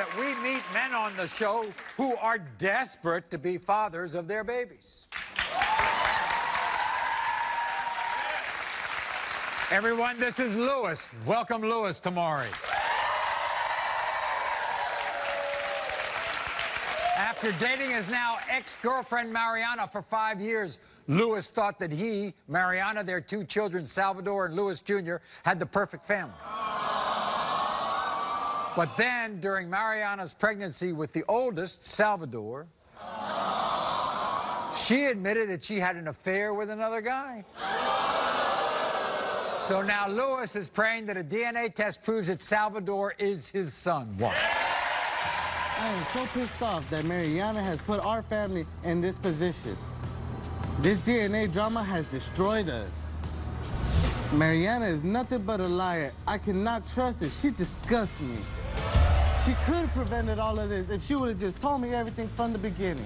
that we meet men on the show who are desperate to be fathers of their babies. Everyone, this is Lewis. Welcome, Lewis Tamari. After dating his now ex-girlfriend Mariana for five years, Lewis thought that he, Mariana, their two children, Salvador and Lewis Jr., had the perfect family. But then, during Mariana's pregnancy with the oldest, Salvador, she admitted that she had an affair with another guy. So now Lewis is praying that a DNA test proves that Salvador is his son. Why? I am so pissed off that Mariana has put our family in this position. This DNA drama has destroyed us. Mariana is nothing but a liar. I cannot trust her. She disgusts me. She could have prevented all of this if she would have just told me everything from the beginning.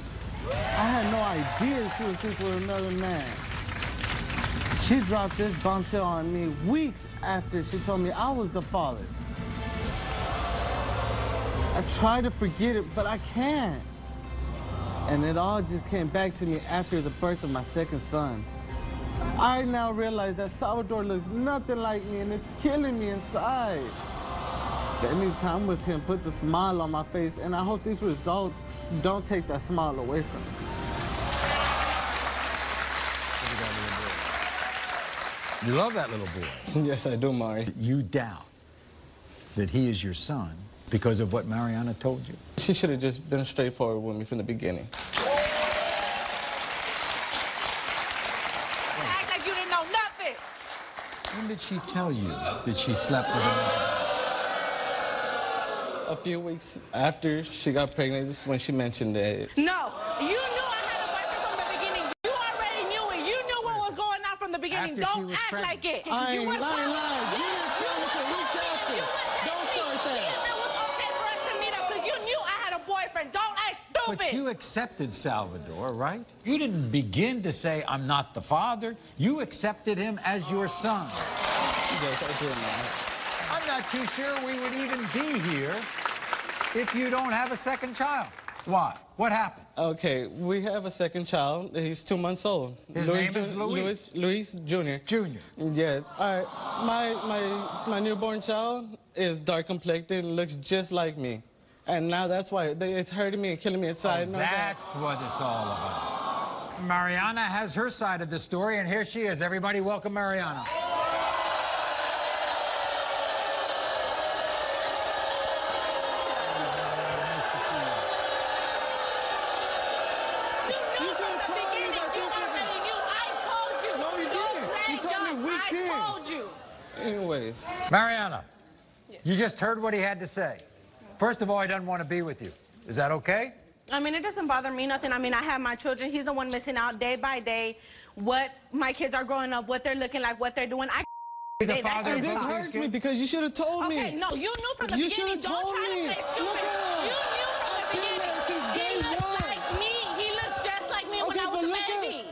I had no idea she was sleeping with another man. She dropped this bombshell on me weeks after she told me I was the father. I tried to forget it, but I can't. And it all just came back to me after the birth of my second son. I now realize that Salvador looks nothing like me and it's killing me inside. Spending time with him puts a smile on my face and I hope these results don't take that smile away from me. You love that little boy. Yes, I do, Maury. You doubt that he is your son because of what Mariana told you. She should have just been straightforward with me from the beginning. Act like you didn't know nothing. When did she tell you that she slept with another? A few weeks after she got pregnant, this is when she mentioned it. No, you knew I had a boyfriend from the beginning. You already knew it. You knew what was going on from the beginning. After Don't act pregnant. like it. I you ain't lying, lying. You didn't tell me till weeks after. Don't start See, that. It was okay for us to meet up because you knew I had a boyfriend. Don't act stupid. But you accepted Salvador, right? You didn't begin to say, I'm not the father. You accepted him as your son. Yes, I did, Maury. I'm not too sure we would even be here if you don't have a second child. Why? What happened? Okay, we have a second child. He's two months old. His name is Luis? Luis, Luis Jr. Junior. Yes. All right. My my my newborn child is dark complected, and looks just like me, and now that's why it's hurting me and killing me inside. Oh, No doubt. that's what it's all about. Mariana has her side of the story, and here she is. Everybody, welcome Mariana. You knew You from should've the told me beginning. that You this was already knew. I told you. No, you Don't didn't. play You told me dumb. weeks I in. told you. Anyways, Mariana, you just heard what he had to say. First of all, he doesn't want to be with you. Is that okay? I mean, it doesn't bother me nothing. I mean, I have my children. He's the one missing out day by day. What my kids are growing up, what they're looking like, what they're doing. I The Hey, that's father this both fault. these hurts me because you should have told me. Okay, no, you knew from the You beginning. should've Don't told try me. to play stupid.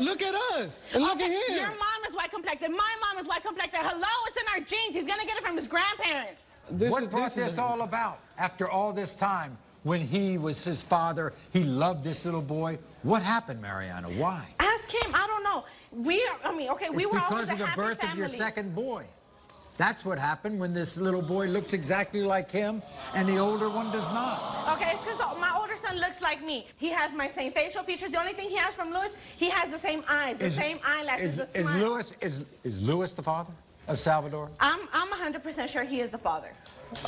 Look at us and look Okay, at him. Your mom is white complected. My mom is white complected. Hello, it's in our genes. He's gonna get it from his grandparents. This what is- brought this this, all about after all this time when he was his father? He loved this little boy. What happened, Mariana? Why? Ask him. I don't know. We are. I mean, okay, we it's were because always a of the birth family. of your second boy. That's what happened when this little boy looks exactly like him and the older one does not. Okay, it's because my older son looks like me. He has my same facial features. The only thing he has from Louis, he has the same eyes, the same eyelashes, is, the is smile. Lewis is is Lewis the father of Salvador? I'm I'm 100% sure he is the father.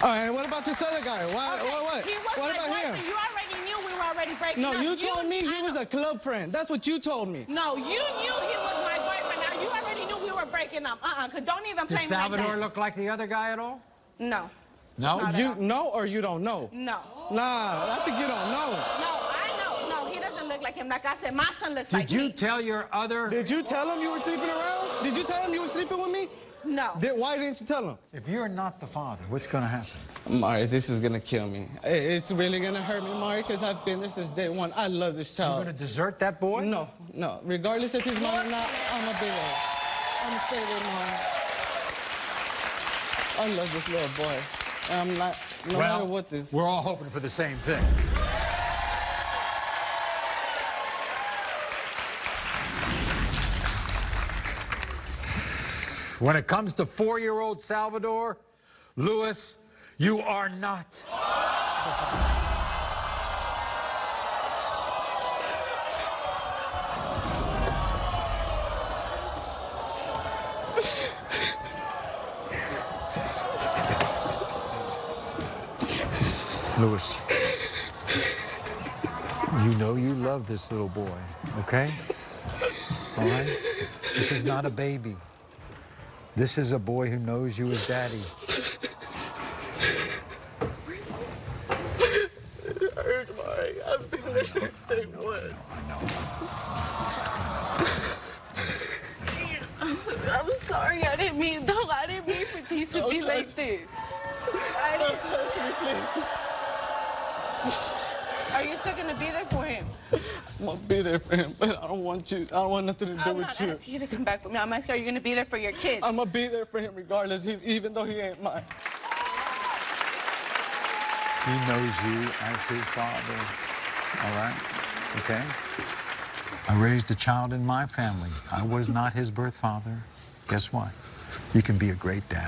All right, what about this other guy? Why, Okay, what, what? He was what my about boyfriend. him? You already knew we were already breaking No, up. you told me he I was know. a club friend. That's what you told me. No, you knew he was my boyfriend. Now you already knew we were breaking up. Uh-uh, cause don't even Does play me like Salvador that. look like the other guy at all? No. No. Not You know or you don't know? No. Nah, I think you don't know. No, I know. No, he doesn't look like him. Like I said, my son looks like Did you me. tell your other? Did you tell him you were sleeping around? Did you tell him you were sleeping with me? No. Did, why didn't you tell him? If you're not the father, what's going to happen? Maury, this is gonna kill me. It's really gonna hurt me, Maury, because I've been there since day one. I love this child. You're going to desert that boy? No, no. Regardless if he's mine or not, I'm a big old. I'm gonna stay. I love this little boy. And I'm not. No well, matter what this. we're all hoping for the same thing. When it comes to four-year-old Salvador, Luis, you are not. Louis, you know you love this little boy, okay? All right? This is not a baby. This is a boy who knows you as daddy. hurt, Maury. I've been there since day one. I'm sorry. I didn't mean. No, I didn't mean for things to Don't be like this. I Don't didn't. touch me, please. Are you still gonna be there for him? I'm gonna be there for him, but I don't want you. I don't want nothing to do I'm with not you. asking you to come back with me. I'm asking, are you gonna be there for your kids? I'm gonna be there for him regardless, even though he ain't mine. He knows you as his father. All right? Okay? I raised a child in my family. I was not his birth father. Guess what? You can be a great dad.